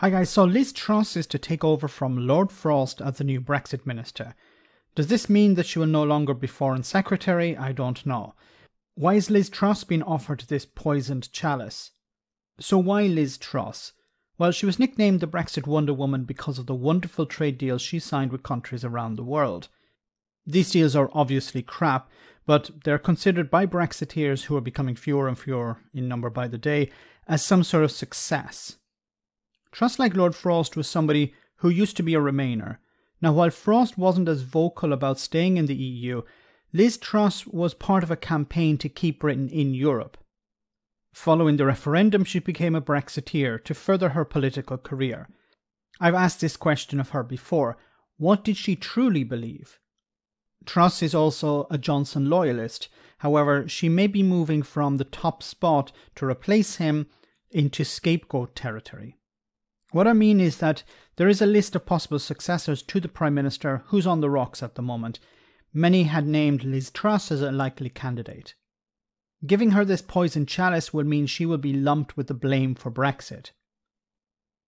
Hi guys, so Liz Truss is to take over from Lord Frost as the new Brexit minister. Does this mean that she will no longer be Foreign Secretary? I don't know. Why is Liz Truss being offered this poisoned chalice? So why Liz Truss? Well, she was nicknamed the Brexit Wonder Woman because of the wonderful trade deals she signed with countries around the world. These deals are obviously crap, but they're considered by Brexiteers, who are becoming fewer and fewer in number by the day, as some sort of success. Truss, like Lord Frost, was somebody who used to be a Remainer. Now, while Frost wasn't as vocal about staying in the EU, Liz Truss was part of a campaign to keep Britain in Europe. Following the referendum, she became a Brexiteer to further her political career. I've asked this question of her before. What did she truly believe? Truss is also a Johnson loyalist. However, she may be moving from the top spot to replace him into scapegoat territory. What I mean is that there is a list of possible successors to the Prime Minister who's on the rocks at the moment. Many had named Liz Truss as a likely candidate. Giving her this poison chalice will mean she will be lumped with the blame for Brexit.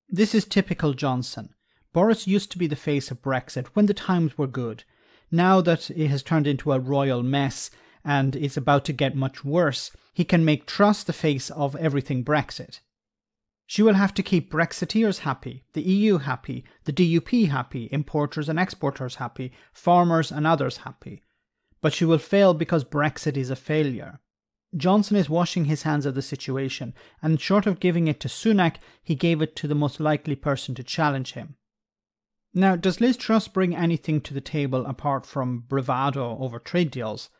This is typical Johnson. Boris used to be the face of Brexit when the times were good. Now that it has turned into a royal mess and is about to get much worse, he can make Truss the face of everything Brexit. She will have to keep Brexiteers happy, the EU happy, the DUP happy, importers and exporters happy, farmers and others happy. But she will fail because Brexit is a failure. Johnson is washing his hands of the situation, and short of giving it to Sunak, he gave it to the most likely person to challenge him. Now, does Liz Truss bring anything to the table apart from bravado over trade deals?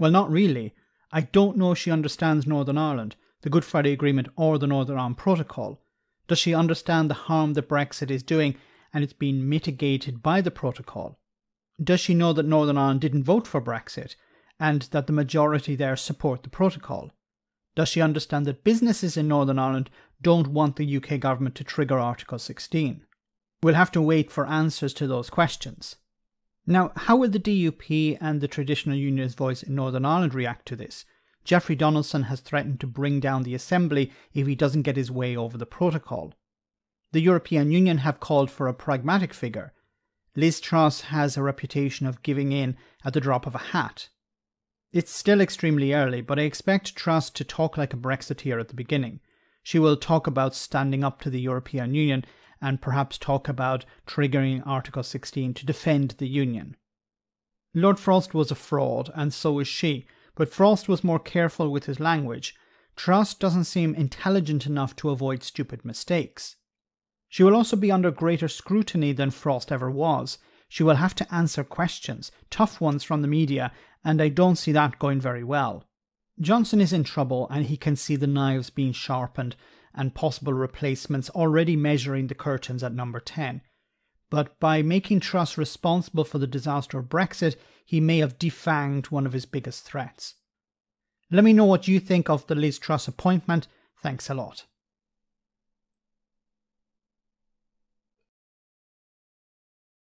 Well, not really. I don't know if she understands Northern Ireland, the Good Friday Agreement, or the Northern Ireland Protocol? Does she understand the harm that Brexit is doing and it's been mitigated by the protocol? Does she know that Northern Ireland didn't vote for Brexit and that the majority there support the protocol? Does she understand that businesses in Northern Ireland don't want the UK government to trigger Article 16? We'll have to wait for answers to those questions. Now, how will the DUP and the traditional unionist voice in Northern Ireland react to this? Jeffrey Donaldson has threatened to bring down the Assembly if he doesn't get his way over the protocol. The European Union have called for a pragmatic figure. Liz Truss has a reputation of giving in at the drop of a hat. It's still extremely early, but I expect Truss to talk like a Brexiteer at the beginning. She will talk about standing up to the European Union and perhaps talk about triggering Article 16 to defend the Union. Lord Frost was a fraud, and so is she, but Frost was more careful with his language. Truss doesn't seem intelligent enough to avoid stupid mistakes. She will also be under greater scrutiny than Frost ever was. She will have to answer questions, tough ones from the media, and I don't see that going very well. Johnson is in trouble and he can see the knives being sharpened and possible replacements already measuring the curtains at number 10. But by making Truss responsible for the disaster of Brexit, he may have defanged one of his biggest threats. Let me know what you think of the Liz Truss appointment. Thanks a lot.